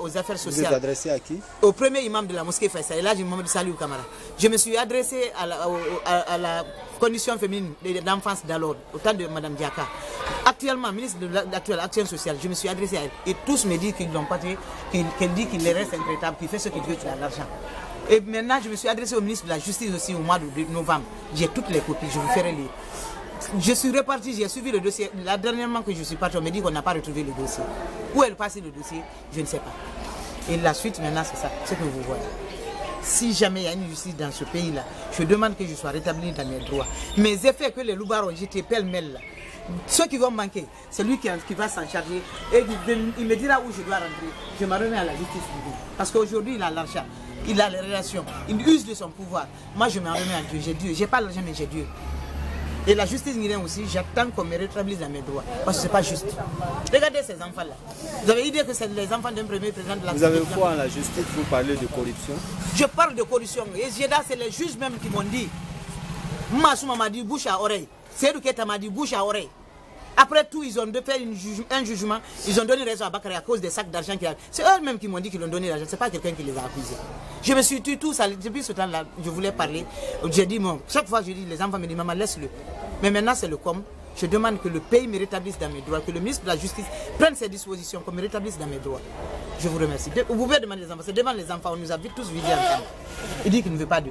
aux affaires Vous sociales. adressé à qui Au premier imam de la mosquée Faisal, là, Mohamed Salih Kamara. Je me suis adressé à la, au- à- à la condition féminine de- d'enfance d'alors, au temps de Mme Diaka. Actuellement, ministre de l'actuelle action sociale, je me suis adressé à elle. Et tous me disent qu'ils l'ont pas tué, qu'elle dit qu'il reste intraitable, qu'il fait ce qu'il veut, qu'il a l'argent. Et maintenant, je me suis adressé au ministre de la Justice aussi au mois de novembre. J'ai toutes les copies, je vous ferai lire. Je suis reparti, j'ai suivi le dossier. La dernière fois que je suis parti, on me dit qu'on n'a pas retrouvé le dossier. Où est passé le dossier Je ne sais pas. Et la suite maintenant, c'est ça, ce que vous voyez. Si jamais il y a une justice dans ce pays-là, je demande que je sois rétabli dans mes droits. Mes effets que les loupards ont jetés pêle-mêle ceux qui vont manquer, c'est lui qui, va s'en charger et il, me dira où je dois rentrer. Je me remets à la justice divine. Parce qu'aujourd'hui, il a l'argent, il a les relations, il use de son pouvoir. Moi, je me remets à Dieu. J'ai Dieu. J'ai pas l'argent, mais j'ai Dieu. Et la justice guinéenne aussi, j'attends qu'on me rétablisse dans mes droits. Parce que c'est pas juste. Regardez ces enfants-là. Vous avez idée que c'est les enfants d'un premier président de la Vous avez foi en la justice, vous parlez de corruption. Je parle de corruption. Et c'est les juges même qui m'ont dit. Massouma m'a dit bouche à oreille. Seydou Keta m'a dit bouche à oreille. Après tout, ils ont de juge- un jugement. Ils ont donné raison à Bakary à cause des sacs d'argent qu'il a. C'est eux-mêmes qui m'ont dit qu'ils ont donné l'argent. C'est pas quelqu'un qui les a accusés. Je me suis tué tout ça. Depuis ce temps-là, je voulais parler. J'ai dit, bon, chaque fois, je dis, les enfants me disent, maman, laisse-le. Mais maintenant, c'est le com. Je demande que le pays me rétablisse dans mes droits, que le ministre de la Justice prenne ses dispositions, qu'on me rétablisse dans mes droits. Je vous remercie. Vous pouvez demander les enfants. C'est devant les enfants. On nous a tous vivre ensemble. Il dit qu'il ne veut pas d'eux.